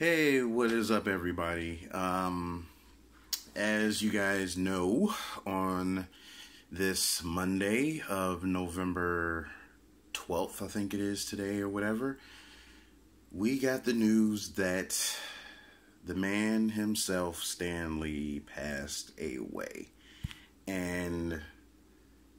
Hey, what is up, everybody? Um, as you guys know, on this Monday of November 12th, I think it is today or whatever, we got the news that the man himself, Stan Lee, passed away. And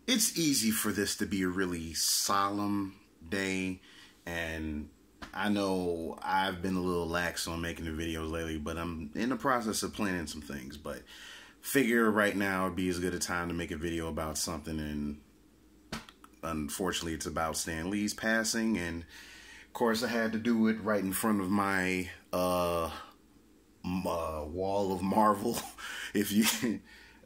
it's easy for this to be a really solemn day and I know I've been a little lax on making the videos lately, but I'm in the process of planning some things. But figure right now would be as good a time to make a video about something, and unfortunately, it's about Stan Lee's passing, and of course, I had to do it right in front of my uh, uh wall of Marvel. if you,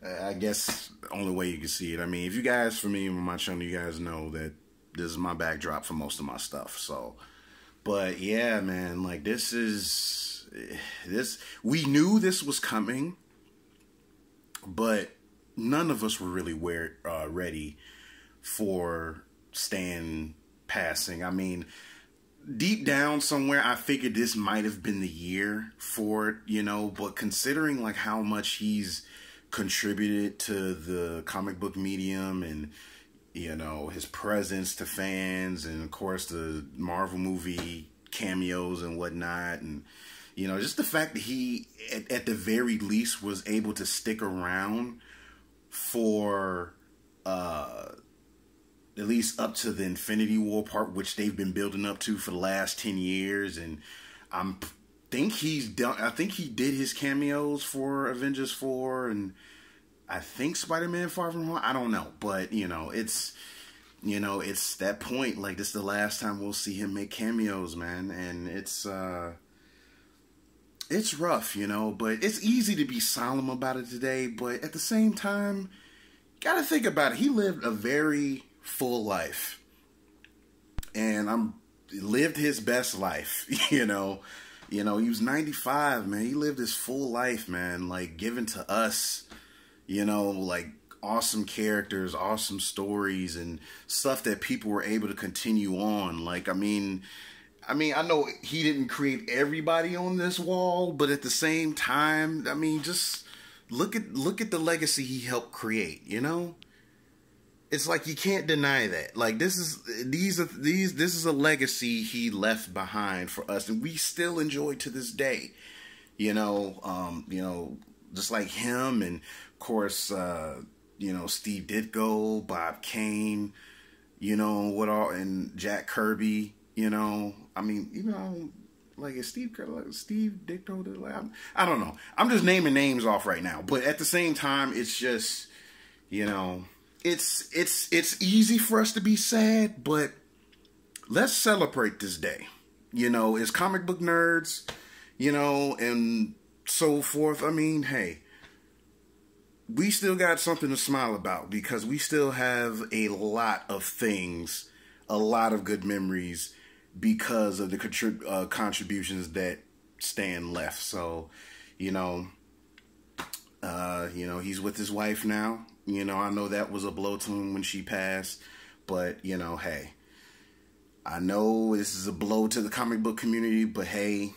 I guess, the only way you can see it. I mean, if you guys familiar with my channel, you guys know that this is my backdrop for most of my stuff. So but yeah, man, like this is this we knew this was coming, but none of us were really where uh, ready for Stan passing. I mean, deep down somewhere I figured this might have been the year for it, you know, but considering like how much he's contributed to the comic book medium and you know, his presence to fans and of course the Marvel movie cameos and whatnot and you know, just the fact that he at, at the very least was able to stick around for uh at least up to the Infinity War part, which they've been building up to for the last ten years, and I'm think he's done. I think he did his cameos for Avengers four, and I think Spider Man Far From Home. I don't know, but you know, it's you know, it's that point. Like this is the last time we'll see him make cameos, man, and it's uh it's rough, you know, but it's easy to be solemn about it today. But at the same time, gotta think about it. He lived a very full life, and I'm lived his best life, you know. You know, he was 95, man. He lived his full life, man, like given to us you know, like awesome characters, awesome stories, and stuff that people were able to continue on. Like, I mean, I mean, I know he didn't create everybody on this wall, but at the same time, I mean, just look at look at the legacy he helped create. You know, it's like you can't deny that. Like this is these are these this is a legacy he left behind for us, and we still enjoy to this day. You know, um, you know, just like him and of course uh, you know Steve Ditko, Bob Kane, you know what all and Jack Kirby, you know. I mean, even know, like is Steve like Steve Ditko like, I don't know. I'm just naming names off right now, but at the same time it's just you know, it's it's it's easy for us to be sad, but let's celebrate this day. You know, as comic book nerds, you know, and so forth. I mean, hey, we still got something to smile about because we still have a lot of things, a lot of good memories because of the contrib- uh, contributions that Stan left. So, you know, uh, you know, he's with his wife now. You know, I know that was a blow to him when she passed, but you know, hey, I know this is a blow to the comic book community, but hey,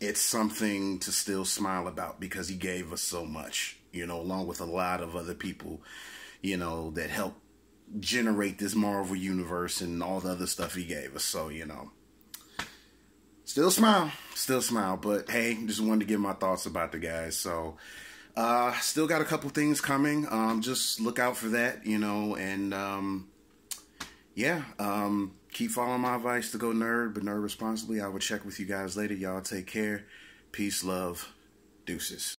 it's something to still smile about because he gave us so much, you know, along with a lot of other people, you know, that helped generate this Marvel universe and all the other stuff he gave us. So, you know, still smile, still smile. But hey, just wanted to give my thoughts about the guys. So, uh, still got a couple things coming. Um, just look out for that, you know, and, um, yeah, um, keep following my advice to go nerd, but nerd responsibly. I will check with you guys later. Y'all take care. Peace, love, deuces.